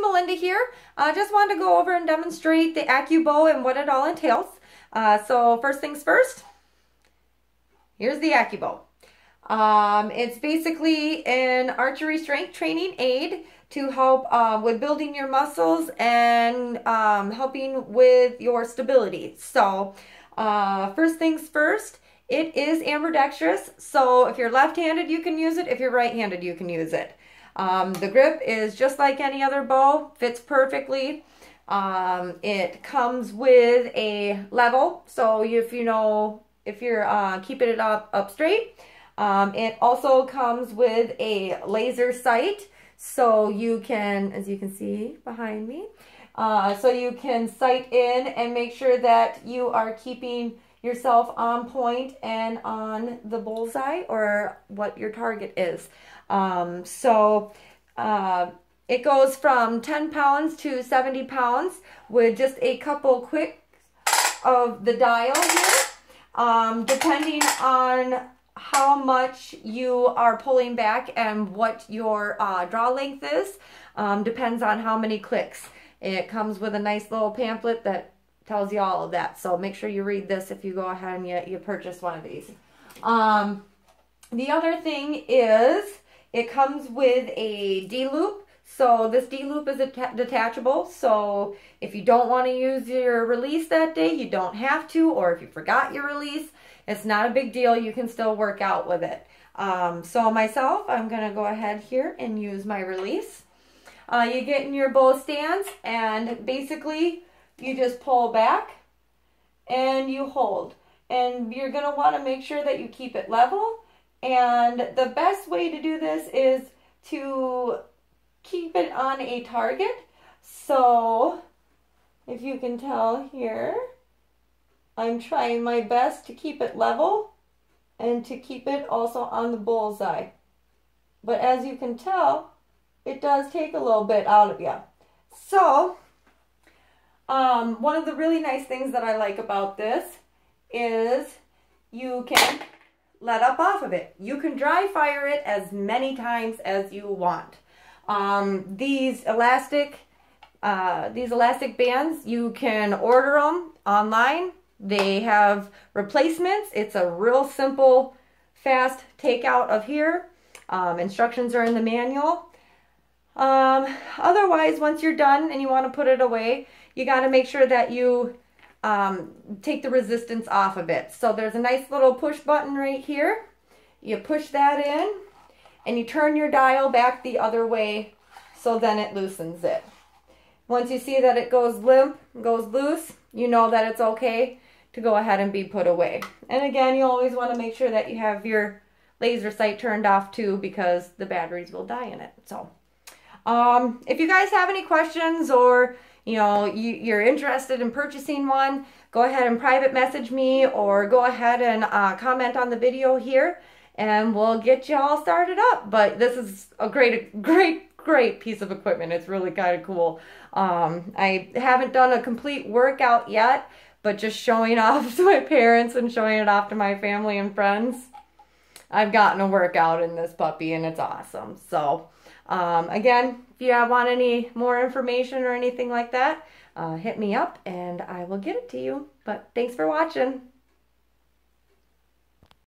Melinda here. I uh, just wanted to go over and demonstrate the AccuBow and what it all entails. Uh, so first things first, here's the AccuBow. Um, it's basically an archery strength training aid to help uh, with building your muscles and um, helping with your stability. So uh, first things first, it is ambidextrous. So if you're left-handed, you can use it. If you're right-handed, you can use it. Um, the grip is just like any other bow, fits perfectly. Um, it comes with a level, so if you know, if you're uh, keeping it up, up straight. Um, it also comes with a laser sight, so you can, as you can see behind me, uh, so you can sight in and make sure that you are keeping yourself on point and on the bullseye or what your target is. Um, so uh, it goes from 10 pounds to 70 pounds with just a couple quick of the dial here. Um, depending on how much you are pulling back and what your uh, draw length is, um, depends on how many clicks. It comes with a nice little pamphlet that tells you all of that. So make sure you read this if you go ahead and you, you purchase one of these. Um, the other thing is it comes with a D-loop. So this D-loop is detachable. So if you don't want to use your release that day, you don't have to. Or if you forgot your release, it's not a big deal. You can still work out with it. Um, so myself, I'm going to go ahead here and use my release. Uh, you get in your bow stands and basically you just pull back and you hold. And you're going to want to make sure that you keep it level and the best way to do this is to keep it on a target. So if you can tell here, I'm trying my best to keep it level and to keep it also on the bullseye. But as you can tell, it does take a little bit out of you. So, um, one of the really nice things that I like about this is you can let up off of it. You can dry fire it as many times as you want. Um, these elastic, uh, these elastic bands, you can order them online. They have replacements. It's a real simple, fast takeout of here. Um, instructions are in the manual. Um, otherwise, once you're done and you want to put it away, you got to make sure that you um, take the resistance off of it. So there's a nice little push button right here. You push that in and you turn your dial back the other way so then it loosens it. Once you see that it goes limp, goes loose, you know that it's okay to go ahead and be put away. And again, you always want to make sure that you have your laser sight turned off too because the batteries will die in it. So um, if you guys have any questions or you know, you, you're interested in purchasing one, go ahead and private message me or go ahead and uh, comment on the video here and we'll get you all started up. But this is a great, great, great piece of equipment. It's really kind of cool. Um, I haven't done a complete workout yet, but just showing off to my parents and showing it off to my family and friends, I've gotten a workout in this puppy and it's awesome. So um, again, if you want any more information or anything like that, uh, hit me up and I will get it to you. But thanks for watching.